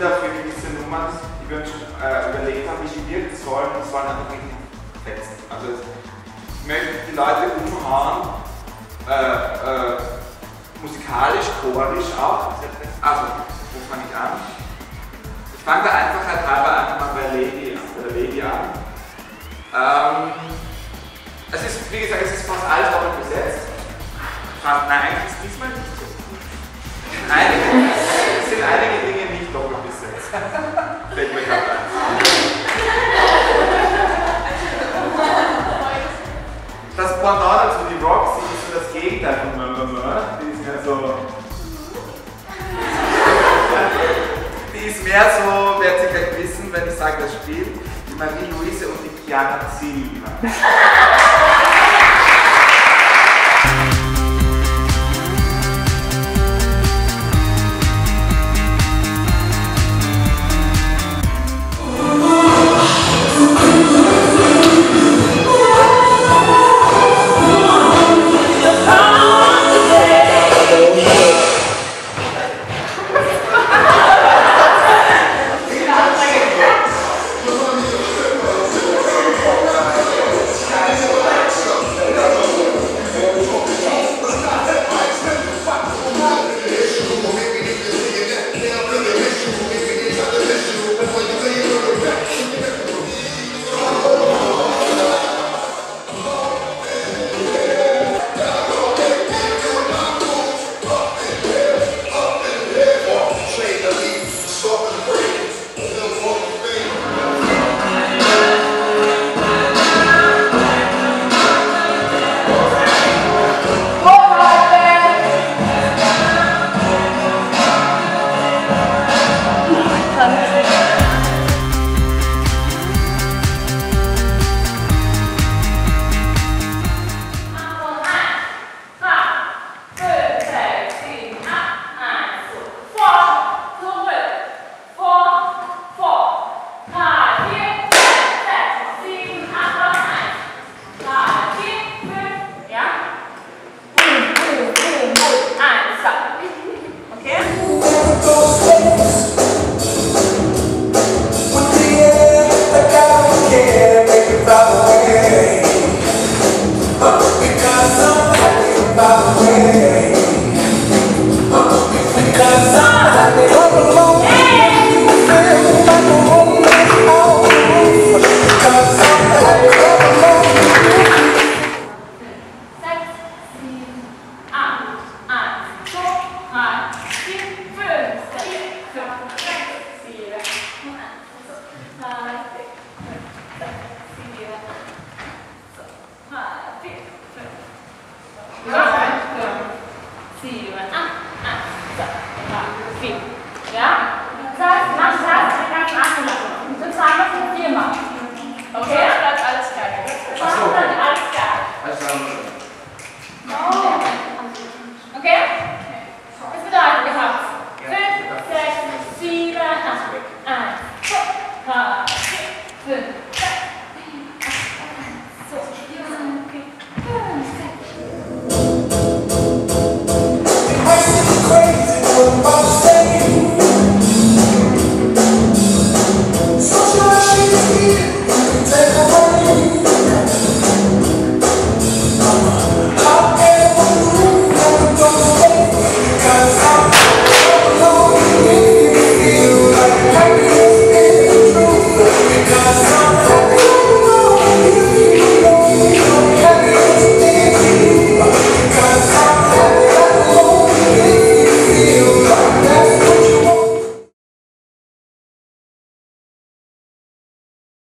man die wir uns äh, überlegt haben, wie sie wirken sollen, das sollen einfach richtig fetzen. Also ich möchte die Leute umhauen, äh, äh, musikalisch, chorisch auch. Also, wo fange ich an? Ich fange da einfach halt halber einfach mal bei Lady, bei der Lady an. Ähm, es ist, wie gesagt, es ist fast alles doppelt besetzt. Nein, eigentlich ist diesmal nicht so. Einige, Fällt mir gerade ein. Das Pendant dazu, die Roxy, ist das Gegenteil von Mama. Die ist mehr so. Die ist mehr so, werdet ihr gleich wissen, wenn ich sage, das Spiel, die Marie-Louise und die Chiara Silva. Crazy.